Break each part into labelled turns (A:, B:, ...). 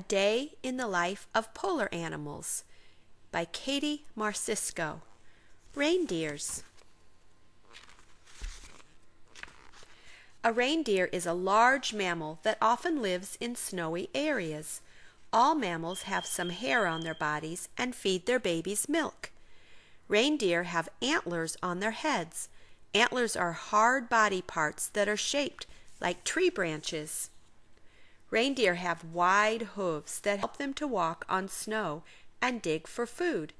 A: Day in the Life of Polar Animals by Katie Marsico. Reindeers. A reindeer is a large mammal that often lives in snowy areas. All mammals have some hair on their bodies and feed their babies milk. Reindeer have antlers on their heads. Antlers are hard body parts that are shaped like tree branches. Reindeer have wide hooves that help them to walk on snow and dig for food.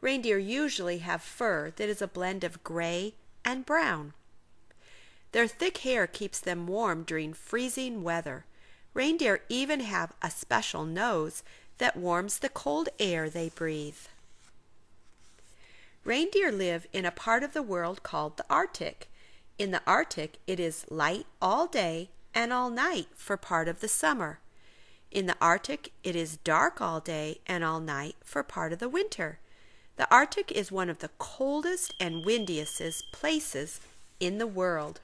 A: Reindeer usually have fur that is a blend of gray and brown. Their thick hair keeps them warm during freezing weather. Reindeer even have a special nose that warms the cold air they breathe. Reindeer live in a part of the world called the Arctic. In the Arctic, it is light all day and all night for part of the summer. In the Arctic, it is dark all day and all night for part of the winter. The Arctic is one of the coldest and windiest places in the world.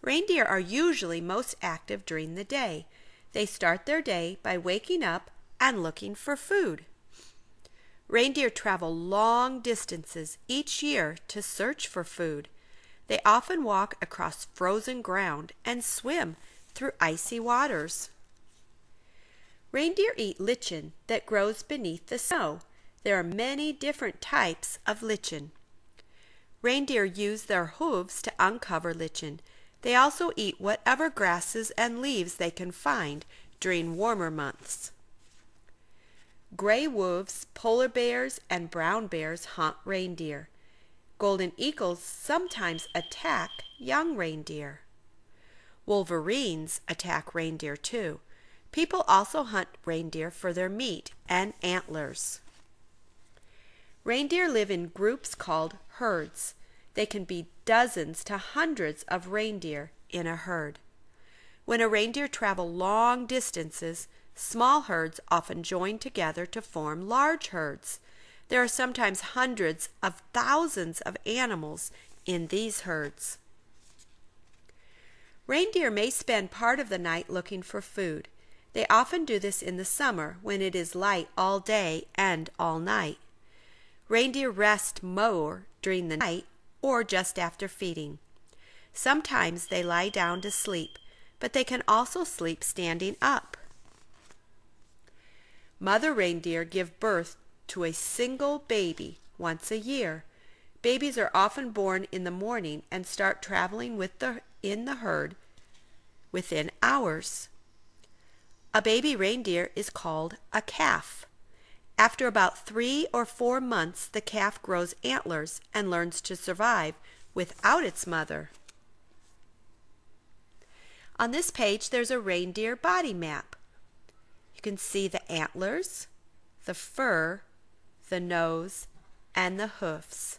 A: Reindeer are usually most active during the day. They start their day by waking up and looking for food. Reindeer travel long distances each year to search for food. They often walk across frozen ground and swim through icy waters. Reindeer eat lichen that grows beneath the snow. There are many different types of lichen. Reindeer use their hooves to uncover lichen. They also eat whatever grasses and leaves they can find during warmer months. Gray wolves, polar bears, and brown bears hunt reindeer. Golden eagles sometimes attack young reindeer. Wolverines attack reindeer too. People also hunt reindeer for their meat and antlers. Reindeer live in groups called herds. They can be dozens to hundreds of reindeer in a herd. When a reindeer travel long distances, small herds often join together to form large herds. There are sometimes hundreds of thousands of animals in these herds. Reindeer may spend part of the night looking for food. They often do this in the summer when it is light all day and all night. Reindeer rest more during the night or just after feeding. Sometimes they lie down to sleep, but they can also sleep standing up. Mother reindeer give birth to a single baby once a year. Babies are often born in the morning and start traveling with the, in the herd within hours. A baby reindeer is called a calf. After about three or four months, the calf grows antlers and learns to survive without its mother. On this page, there's a reindeer body map. You can see the antlers, the fur, the nose, and the hoofs.